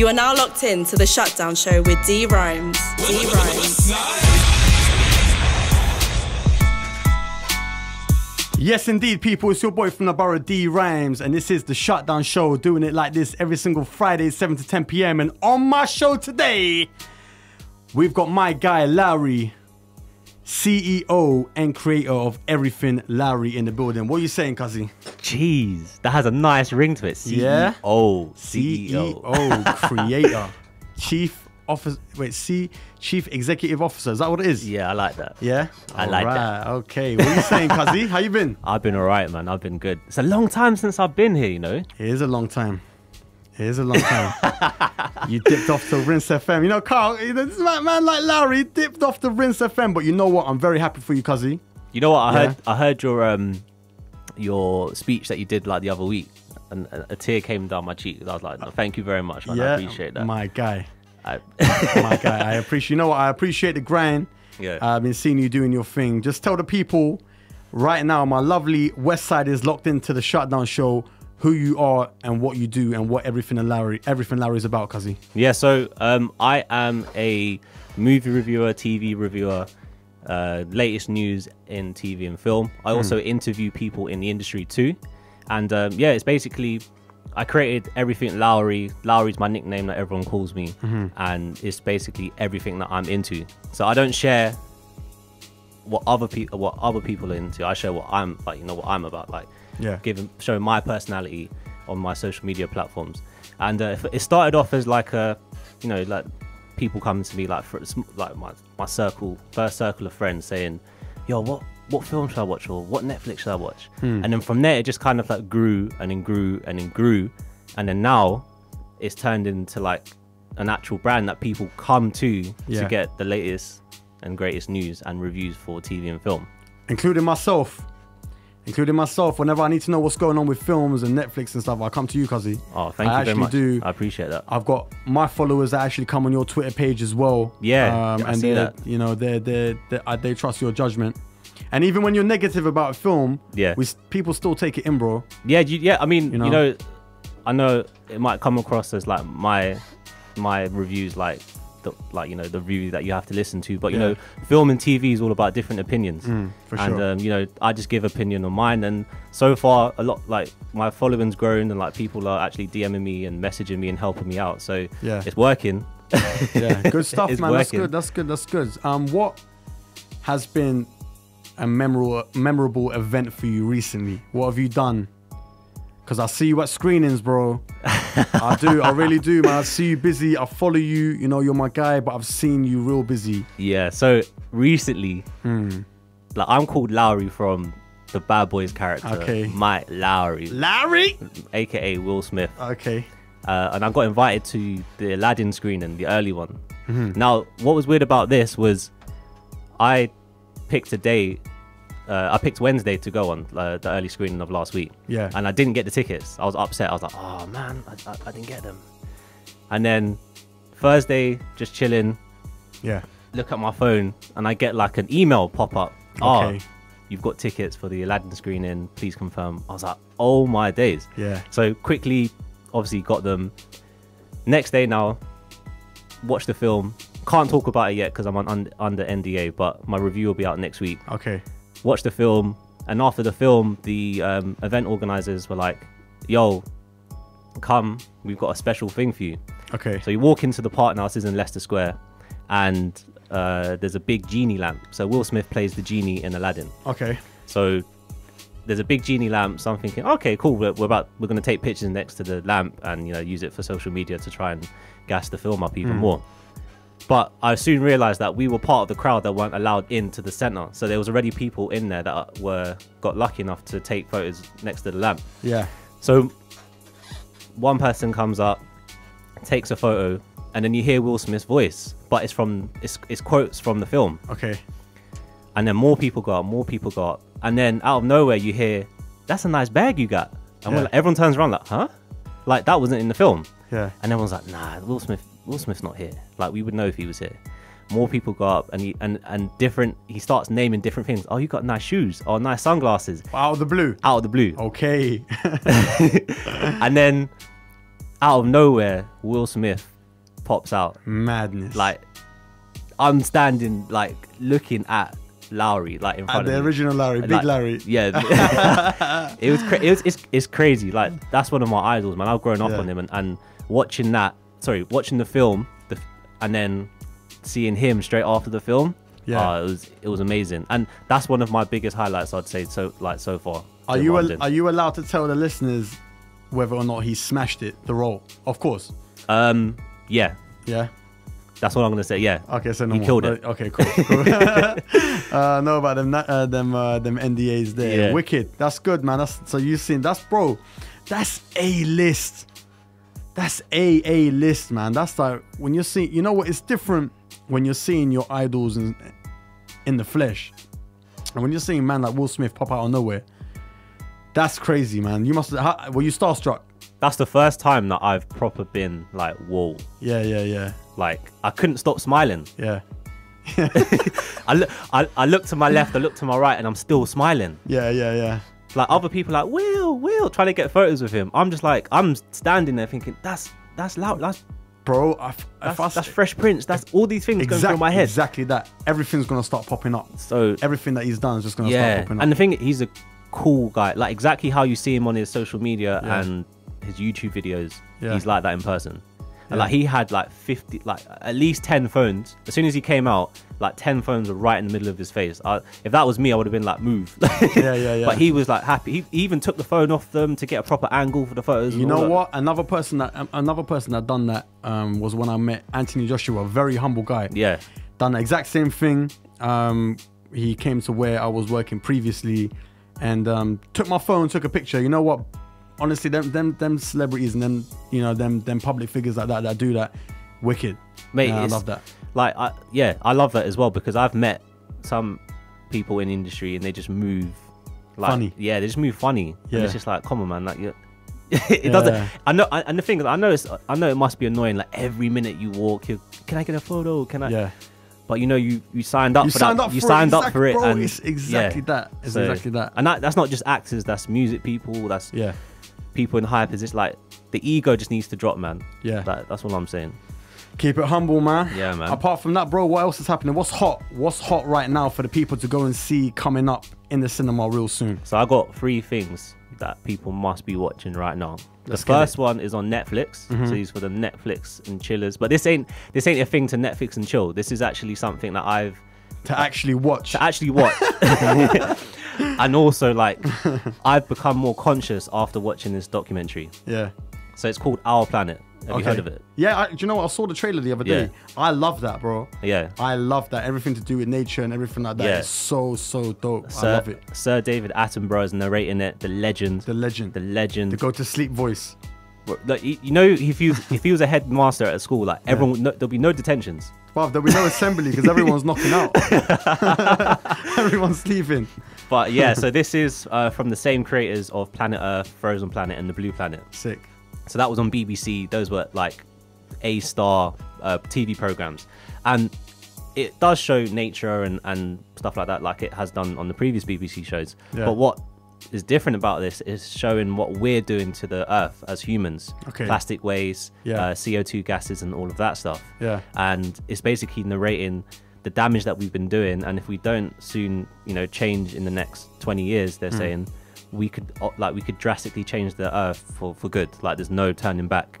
You are now locked in to the Shutdown Show with D-Rymez. D Rhymes. Yes, indeed, people. It's your boy from the borough, D-Rymez, and this is the Shutdown Show, doing it like this every single Friday, 7 to 10 p.m. And on my show today, we've got my guy, Larry, CEO and creator of everything, Larry, in the building. What are you saying, Cuzzy? Jeez, that has a nice ring to it. CEO. Yeah? CEO. CEO, creator, chief officer. Wait, C, chief executive officer. Is that what it is? Yeah, I like that. Yeah. I like that. Okay. What are you saying, Cuzzy? How you been? I've been alright, man. I've been good. It's a long time since I've been here, you know. It is a long time. It is a long time. you dipped off to Rinse FM. You know, Carl, this man, man like Larry dipped off to Rinse FM. But you know what? I'm very happy for you, Cuzzy. You know what? I Yeah. heard. I heard your um, your speech that you did like the other week, and a, a tear came down my cheek. I was like, no, "Thank you very much, man. yeah. I appreciate that." My guy. I- My guy. I appreciate. You know what? I appreciate the grind. Yeah. I've been seeing you doing your thing. Just tell the people right now, my lovely West Side is locked into the Shutdown Show. Who you are and what you do and what everything in Larry, everything Larry is about, Cuzzy. Yeah, so um, I am a movie reviewer, TV reviewer, uh, latest news in TV and film. I also interview people in the industry too. And um, yeah, it's basically, I created everything Lowery. Lowery's my nickname that everyone calls me. And it's basically everything that I'm into. So I don't share what other people what other people are into. I share what I'm like, you know, what I'm about. Like, Yeah. giving showing my personality on my social media platforms. And uh, it started off as like a, you know, like people coming to me like for like my my circle, first circle of friends saying, "Yo, what what film should I watch or what Netflix should I watch?" Hmm. And then from there, it just kind of like grew and then grew and then grew, and then now it's turned into like an actual brand that people come to Yeah. to get the latest and greatest news and reviews for TV and film. including myself. Including myself, whenever I need to know what's going on with films and Netflix and stuff, I come to you, Cuzzy. Oh, thank I you very actually much. do. I appreciate that. I've got my followers that actually come on your Twitter page as well. Yeah, um, I and see that. you know, they they they uh, trust your judgment. And even when you're negative about a film, Yeah. we, people still take it in, bro. Yeah, you, yeah. I mean, You you know? know? I know it might come across as like my my reviews, like the like you know the review that you have to listen to. But you Yeah. know, film and TV is all about different opinions. Mm, for and sure. um, you know, I just give opinion on mine, and so far a lot like my following's grown, and like people are actually DMing me and messaging me and helping me out. So Yeah. it's working. Yeah, good stuff, man. That's good. That's good. That's good. Um, what has been a memorable memorable event for you recently? What have you done? Because I see you at screenings, bro. I do. I really do, man. I see you busy. I follow you. You know, you're my guy, but I've seen you real busy. Yeah. So recently, Hmm. like I'm called Lowery from the Bad Boys character, Okay. Mike Lowrey, Larry. aka Will Smith. Okay. uh, and I got invited to the Aladdin screening, the early one. Mm-hmm. Now, what was weird about this was I picked a day. Uh, I picked Wednesday to go on uh, the early screening of last week. Yeah. And I didn't get the tickets. I was upset. I was like, oh man, I, I, I didn't get them. And then Thursday, just chilling, Yeah. look at my phone, and I get like an email pop up. Oh, you've got tickets for the Aladdin screening. Please confirm. I was like, oh my days. Yeah. So quickly, obviously got them. Next day now, watch the film. Can't talk about it yet because I'm on un- under NDA, but my review will be out next week. Okay. Watch the film, and after the film, the um, event organizers were like, "Yo, come, we've got a special thing for you." Okay. So you walk into the partner houses in Leicester Square, and uh, there's a big genie lamp. So Will Smith plays the genie in Aladdin. Okay. So there's a big genie lamp. So I'm thinking, okay, cool. We're, we're about we're gonna take pictures next to the lamp and you know use it for social media to try and gas the film up even more. But I soon realized that we were part of the crowd that weren't allowed into the center. So there was already people in there that uh, were got lucky enough to take photos next to the lamp. Yeah. So one person comes up, takes a photo, and then you hear Will Smith's voice, but it's from it's, it's quotes from the film Okay. and then more people go up, more people go up, and then out of nowhere you hear, "That's a nice bag you got," and Yeah. like, everyone turns around like, "Huh?" Like that wasn't in the film, Yeah. and everyone's like, "Nah, Will Smith, Will Smith's not here." Like we would know if he was here. More people go up, and he and and different. He starts naming different things. Oh, you got nice shoes. Oh, nice sunglasses. Out of the blue. Out of the blue, Okay. and then out of nowhere, Will Smith pops out. Madness. Like I'm standing like looking at Lowrey like in At front the of me. original Larry, Big Like, Larry. Yeah, it was. Cra- it was. It's, it's crazy. Like that's one of my idols, man. I've grown up Yeah. on him, and, and watching that. Sorry, watching the film, the, and then seeing him straight after the film. Yeah. uh, it was it was amazing, and that's one of my biggest highlights. I'd say so. Like so far. Are you al- are you allowed to tell the listeners whether or not he smashed it, the role? Of course. Um. Yeah. Yeah. That's what I'm gonna say. Yeah. Okay, so no He more. killed it. Okay, cool. cool. uh, know about them, uh, them, uh, them NDAs there. Yeah. Wicked. That's good, man. That's so you've seen. That's bro. That's a list. That's a a list, man. That's like when you're seeing. You know what? It's different when you're seeing your idols in in the flesh, and when you're seeing a man like Will Smith pop out of nowhere. That's crazy, man. You must. How, were you starstruck? That's the first time that I've proper been like, whoa. Yeah, yeah, yeah, Like I couldn't stop smiling. yeah, I look. I, I look to my left. I look to my right, and I'm still smiling. yeah, yeah, yeah. Like other people, like Will, Will, trying to get photos with him. I'm just like, I'm standing there thinking, that's that's loud. That's Bro, I, that's, I, that's Fresh Prince. That's all these things going through my head. Exactly that. Everything's gonna start popping up. So Everything that he's done is just gonna yeah, start popping up. and the thing, he's a cool guy. Like exactly how you see him on his social media Yeah. and his YouTube videos. Yeah. He's like that in person. And Yeah. like he had like 50, like at least 10 phones. As soon as he came out, like 10 phones were right in the middle of his face. I, if that was me, I would have been like, move. Yeah, yeah, yeah. But he was like happy. He, he even took the phone off them to get a proper angle for the photos. you know what? Another person that um, another person that done that um, was when I met Anthony Joshua, very humble guy. Yeah. Done the exact same thing. Um, he came to where I was working previously, and um, took my phone, took a picture. You know what? Honestly, them them them celebrities and them you know them them public figures like that that do that, wicked. Mate, Yeah, I love that. Like, I, yeah, I love that as well because I've met some people in the industry and they just move like, Funny. Yeah, they just move funny. And Yeah. it's just like, come on, man. Like, you it doesn't. I know. I, and the thing is, I know it's. I know it must be annoying. Like every minute you walk, you can I get a photo? Can I? Yeah. But you know, you you signed up You for signed that. up you for signed it, up for it, bro, and it's exactly yeah. that. It's exactly that. And that, that's not just actors. That's music people. That's Yeah. People in higher positions. Like the ego just needs to drop, man. Yeah. That, that's what I'm saying. Keep it humble, man. Yeah, man. Apart from that, bro, what else is happening? What's hot? What's hot right now for the people to go and see coming up in the cinema real soon? So I got three things that people must be watching right now. Let's the first. Mm-hmm. one is on Netflix. So these for the Netflix and chillers. But this ain't this ain't a thing to Netflix and chill. This is actually something that I've To actually watch. to actually watch. and also like I've become more conscious after watching this documentary. yeah. So it's called Our Planet. Have you heard of it? Yeah, I, do you know what? I saw the trailer the other day. Yeah. I love that, bro. Yeah. I love that. Everything to do with nature and everything like that. Yeah. It's so, so dope. I Sir, love it. Sir David Attenborough is narrating it. The legend. The legend. the legend. the go to sleep voice. like, you you know, if he was, if he was a headmaster at a school, like everyone, would know, there'll be no detentions. Well, there'll be no assembly because everyone's knocking out. everyone's sleeping. But yeah, so this is uh, from the same creators of Planet Earth, Frozen Planet, and The Blue Planet. Sick. So that was on BBC. Those were like A star uh, TV programs, and it does show nature and, and stuff like that, like it has done on the previous BBC shows. Yeah. But what is different about this is showing what we're doing to the Earth as humans. Okay. Plastic waste, Yeah. uh, CO2 gases, and all of that stuff. Yeah. And it's basically narrating the damage that we've been doing, and if we don't soon, you know, change in the next 20 years, they're saying we could uh, like we could drastically change the earth for, for good like there's no turning back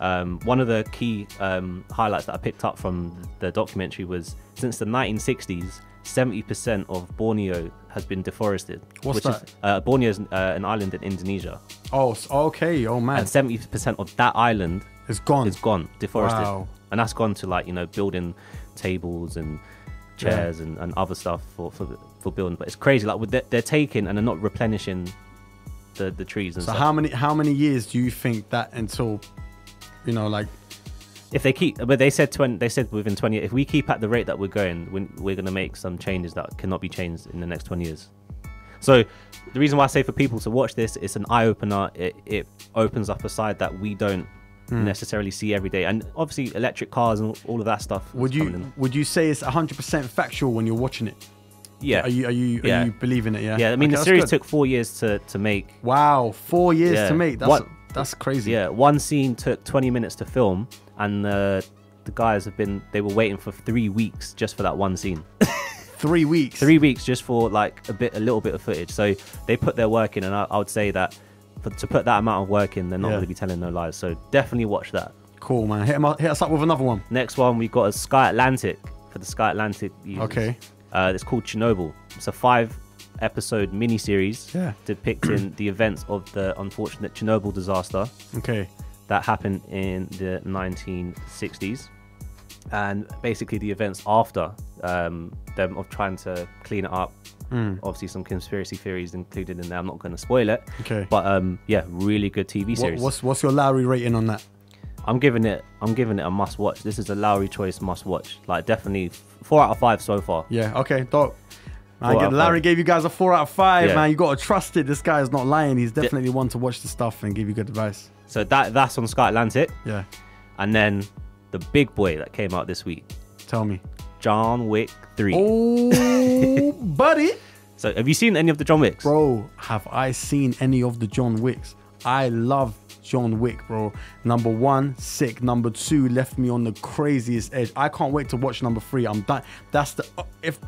um, one of the key um, highlights that i picked up from the documentary was since the 1960s 70% of borneo has been deforested What's which that? is uh, borneo is uh, an island in indonesia Oh, okay. Oh, man. and 70% of that island It's gone. is gone deforested Wow. and that's gone to like you know building tables and chairs and, and other stuff for, for for building but it's crazy like they're, they're taking and they're not replenishing the the trees and So stuff how many how many years do you think that until, you know, like if they keep but they said 20 they said within 20 if we keep at the rate that we're going we're, we're going to make some changes that cannot be changed in the next 20 years so the reason why i say for people to watch this it's an eye-opener it, it opens up a side that we don't Hmm. necessarily see every day and obviously electric cars and all of that stuff would you would you say it's hundred percent factual when you're watching it? yeah Are you are you Yeah. are you believing it? Yeah. yeah i mean Okay, the series good. took four years to to make Wow, four years Yeah. to make. That's What- that's crazy. Yeah, one scene took 20 minutes to film, and the the guys have been they were waiting for three weeks just for that one scene. Three weeks. three weeks just for like a bit, a little bit of footage. So they put their work in, and I, I would say that for, to put that amount of work in, they're not Yeah. going to be telling no lies. So definitely watch that. Cool, man. Hit, up, hit us up with another one. Next one we've got a Sky Atlantic for the Sky Atlantic. users. Okay. Uh, it's called Chernobyl. It's a five episode miniseries Yeah. depicting the events of the unfortunate Chernobyl disaster Okay. that happened in the 1960s and basically the events after um, them of trying to clean it up. Obviously, some conspiracy theories included in there. I'm not going to spoil it. Okay. But um, yeah, really good TV What, series. what's what's your Lowery rating on that? I'm giving it. I'm giving it a must watch. This is a Lowery choice must watch. Like definitely four out of five so far. Yeah. Okay. Dope. Man, get- Larry gave you guys a four out of five, Yeah. man. You gotta trust it. This guy is not lying. He's definitely one to watch the stuff and give you good advice. So that that's on Sky Atlantic, Yeah. and then the big boy that came out this week, Tell me. John Wick Three. Oh, buddy. So have you seen any of the John Wicks? Bro, have I seen any of the John Wicks? I love John Wick, bro. Number one, sick. Number two, left me on the craziest edge. I can't wait to watch number three. I'm done. That's the if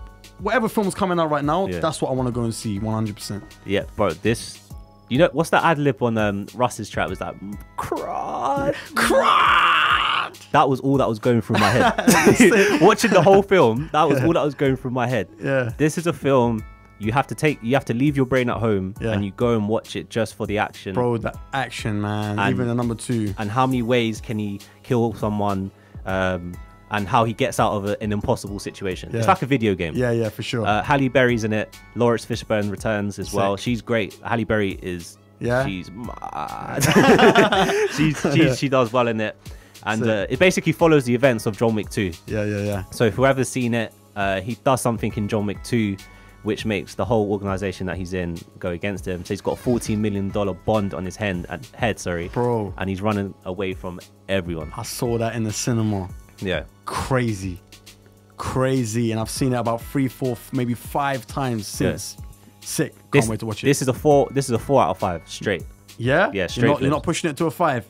whatever film's coming out right now, Yeah. that's what I want to go and see. 100. percent Yeah, bro. This. You know what's that ad lib on um, Russ's trap? Was that crud? That was all that was going through my head. Watching the whole film, that was all that was going through my head. Yeah. This is a film you have to take. You have to leave your brain at home Yeah. and you go and watch it just for the action. Bro, the action, man. And- Even the number two. and how many ways can he kill someone um, and how he gets out of a, an impossible situation. It's like a video game. Yeah, yeah, for sure. Uh, Halle Berry's in it. Laurence Fishburne returns as well. She's great. Halle Berry is. Yeah? She's mad. she's, she's Yeah. she does well in it, and uh, it basically follows the events of John Wick 2. yeah, yeah, yeah. So if whoever's seen it, uh, he does something in John Wick 2, which makes the whole organization that he's in go against him. So he's got a 14 million dollar bond on his head, head, sorry, Bro. and he's running away from everyone. I saw that in the cinema. Yeah. Crazy. Crazy. And I've seen it about three, four, maybe five times since. Sick. Can't This, wait to watch it. this is a four. This is a four out of five straight. yeah? yeah, You're not, you're not pushing it to a five.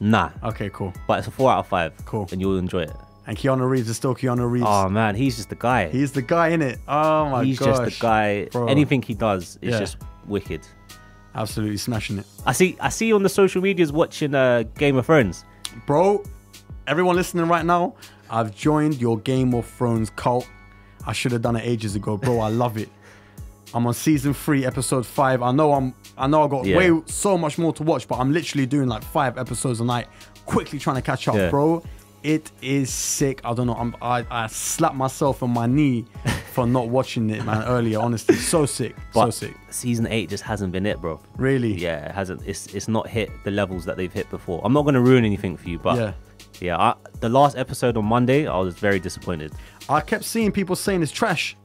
Nah, Okay, cool. but it's a four out of five. Cool. and you'll enjoy it. And Keanu Reeves is still Keanu Reeves. Oh man, he's just the guy. He's the guy in it. Oh my he's gosh. just the guy. Bro. Anything he does is Yeah. just wicked. Absolutely smashing it. I see. I see you on the social medias watching uh, Game of Thrones. Bro, everyone listening right now, I've joined your Game of Thrones cult. I should have done it ages ago, bro. I love it. I'm on season three, episode five. I know I'm I know I got Yeah. way so much more to watch, but I'm literally doing like five episodes a night, quickly trying to catch up, Yeah. bro. It is sick. I don't know. I'm, I I slapped myself on my knee for not watching it, man. Earlier, honestly, so sick, so sick. season eight just hasn't been it, bro. Really? Yeah, it hasn't. It's it's not hit the levels that they've hit before. I'm not gonna ruin anything for you, but Yeah. Yeah, I, the last episode on Monday, I was very disappointed. I kept seeing people saying it's trash.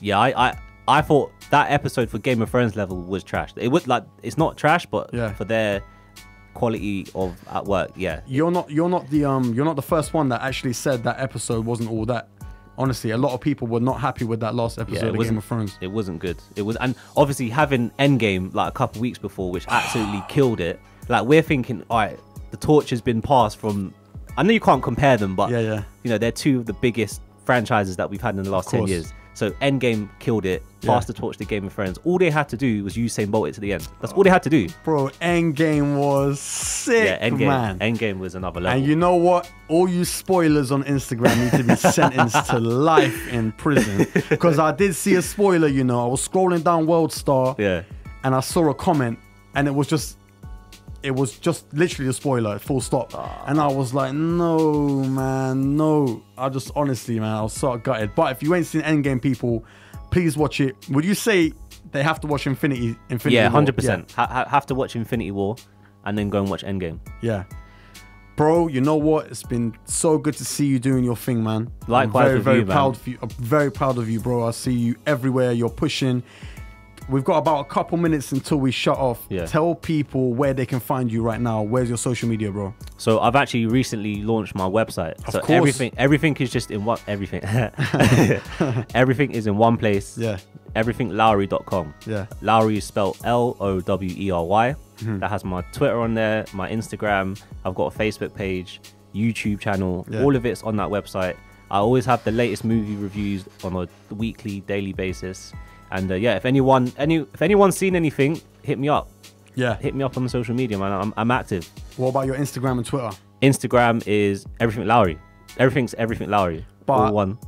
Yeah, I I, I thought that episode for Game of Thrones level was trash. It would like it's not trash, but Yeah. for their quality of at work, yeah, you're not you're not the um you're not the first one that actually said that episode wasn't all that. Honestly, a lot of people were not happy with that last episode it of Game wasn't. of Thrones. It wasn't good. It was, and obviously having Endgame like a couple weeks before, which absolutely killed it. Like we're thinking, all right, the torch has been passed from. I know you can't compare them, but Yeah, yeah. you know they're two of the biggest franchises that we've had in the last ten years. So Endgame killed it, Yeah. passed the torch to Game of Thrones. All they had to do was use Usain Bolt it to the end. That's all they had to do. Bro, Endgame was sick, Yeah, Endgame. man. Endgame was another level. and you know what? All you spoilers on Instagram need to be sentenced to life in prison. Because I did see a spoiler, you know. I was scrolling down World Star yeah, and I saw a comment and it was just it was just literally a spoiler, full stop. Ah. And I was like, no, man, no. I just honestly, man, I was so gutted. But if you ain't seen Endgame, people, please watch it. Would you say they have to watch Infinity? Infinity yeah, hundred percent. Ha- ha- have to watch Infinity War, and then go and watch Endgame. Yeah. yeah. Bro, you know what? It's been so good to see you doing your thing, man. Likewise I'm very, very you, man. proud of you. I'm very proud of you, bro. I see you everywhere. You're pushing. We've got about a couple minutes until we shut off. Yeah. Tell people where they can find you right now. Where's your social media, bro? So I've actually recently launched my website. Of so course. everything everything is just in one everything. everything is in one place. Yeah. Everythinglowery.com. Yeah. Lowry is spelled L O W E R Y. Mm-hmm. That has my Twitter on there, my Instagram. I've got a Facebook page. YouTube channel. Yeah. All of it's on that website. I always have the latest movie reviews on a weekly, daily basis. And uh, yeah, if anyone, any, if anyone's seen anything, hit me up. Yeah. Hit me up on the social media, man. I'm, I'm active. What about your Instagram and Twitter? Instagram is everything Lowery. Everything's everything Lowery. All one.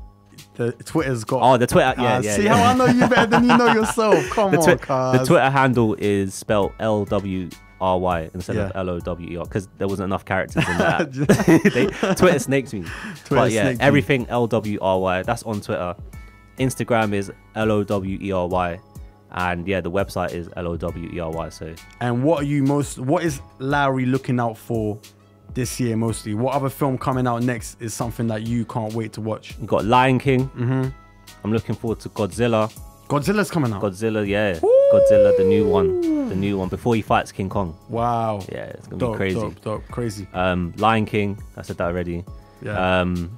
The Twitter's got. Oh, the Twitter. Yeah, Ah, yeah. see yeah. how I know you better than you know yourself. Come the, on, twi- the Twitter handle is spelled L W R Y instead of Yeah. L O W E R because there wasn't enough characters in that. they, Twitter snakes me. but yeah, everything L W R Y. That's on Twitter. Instagram is L O W E R Y, and yeah, the website is L O W E R Y. So And what are you most? What is Larry looking out for this year mostly? What other film coming out next is something that you can't wait to watch? we got Lion King. Mm-hmm. I'm looking forward to Godzilla. Godzilla's coming out. Godzilla, yeah, Godzilla, the new one, the new one before he fights King Kong. wow. Yeah, it's gonna Dope, be crazy. dope, dope, crazy. Um, Lion King, I said that already. Yeah. Um,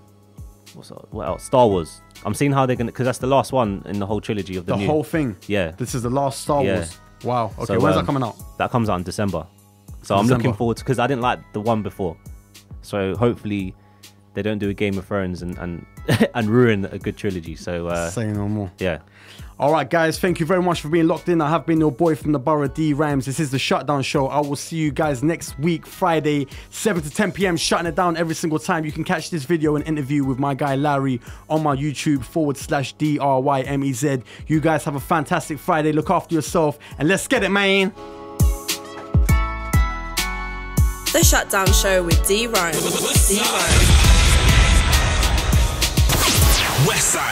what's what else? Star Wars. I'm seeing how they're gonna because that's the last one in the whole trilogy of the, the new. whole thing. Yeah, This is the last Star Yeah. Wars. Wow. Okay, So, when's um, that coming out? that comes out in December. So I'm December. looking forward to because I didn't like the one before. So hopefully they don't do a Game of Thrones and and, and ruin a good trilogy. So uh, Say no more. yeah, All right, guys, thank you very much for being locked in. I have been your boy from the borough, D-Rymez. This is the Shutdown Show. I will see you guys next week, Friday, 7 to 10 p.m., shutting it down every single time. You can catch this video and interview with my guy Larry on my YouTube forward slash D R Y M E Z. You guys have a fantastic Friday. Look after yourself and let's get it, man. The Shutdown Show with D-Rymez. D Rhymes. West Side.